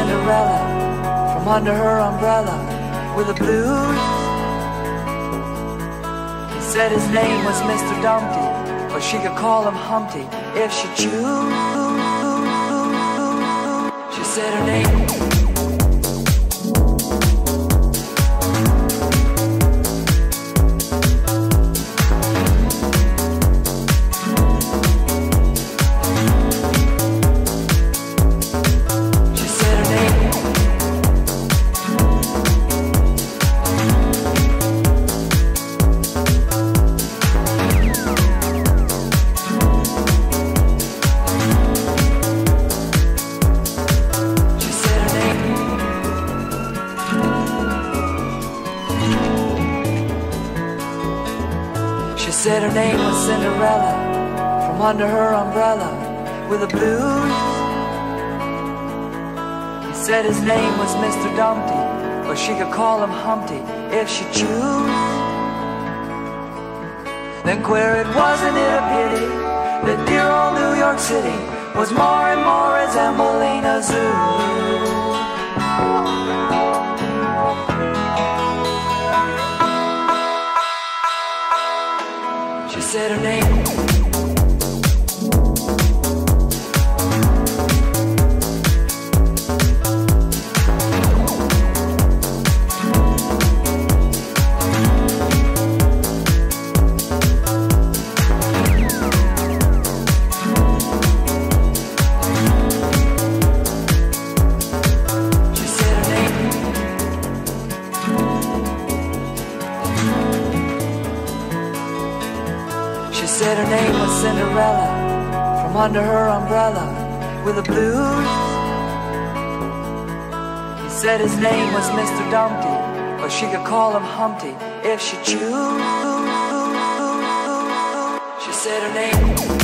Cinderella. From under her umbrella with the blues. He said his name was Mr. Dumpty, but she could call him Humpty if she choose. She said her name. Said her name was Cinderella. From under her umbrella with the blues. He said his name was Mr. Dumpty, but she could call him Humpty if she choose. Then queer it wasn't it a pity that dear old New York City was more and more resembling said her name. Said her name was Cinderella. From under her umbrella with the blues. He said his name was Mr. Dumpty, but she could call him Humpty if she choose. She said her name.